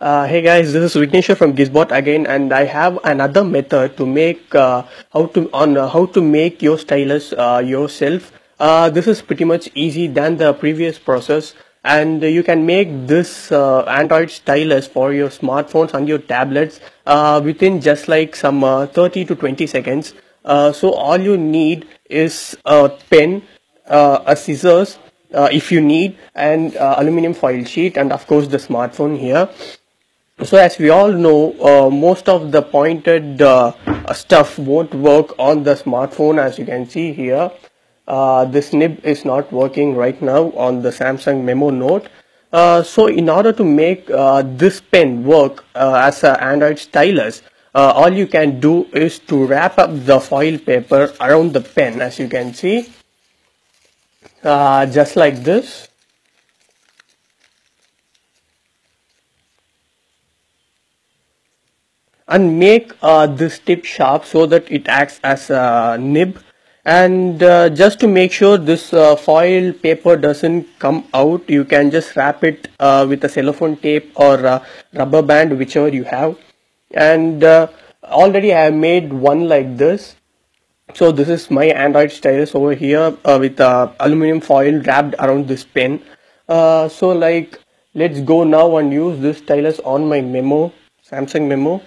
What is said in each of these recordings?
Uh, hey guys, this is Vignesha from Gizbot again, and I have another method to make uh, how to on uh, how to make your stylus uh, yourself. Uh, this is pretty much easy than the previous process, and you can make this uh, Android stylus for your smartphones and your tablets within just like some uh, 30 to 20 seconds. So all you need is a pen, a scissors, if you need, and aluminum foil sheet, and of course the smartphone here. So as we all know, uh, most of the pointed uh, stuff won't work on the smartphone as you can see here. Uh, this nib is not working right now on the Samsung Memo Note. Uh, so in order to make uh, this pen work uh, as an Android stylus, all you can do is to wrap up the foil paper around the pen as you can see. Just like this. And make uh, this tip sharp so that it acts as a nib. And uh, just to make sure this uh, foil paper doesn't come out you can just wrap it uh, with a cellophane tape or rubber band whichever you have. And uh, already I have made one like this. So this is my Android stylus over here uh, with aluminum foil wrapped around this pen so like let's go now and use this stylus on my memo Samsung memo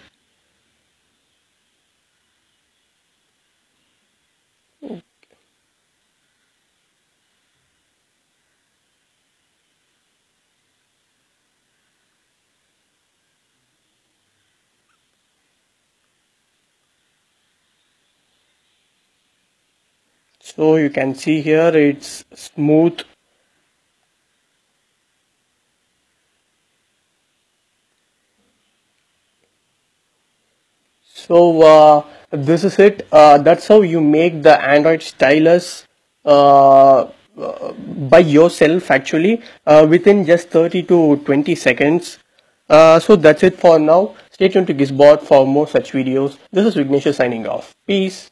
so you can see here it's smooth. So uh, this is it. Uh, that's how you make the android stylus uh, uh by yourself actually uh, within just 30 to 20 seconds. Uh, so that's it for now. Stay tuned to gizbot for more such videos. This is vignesha signing off. Peace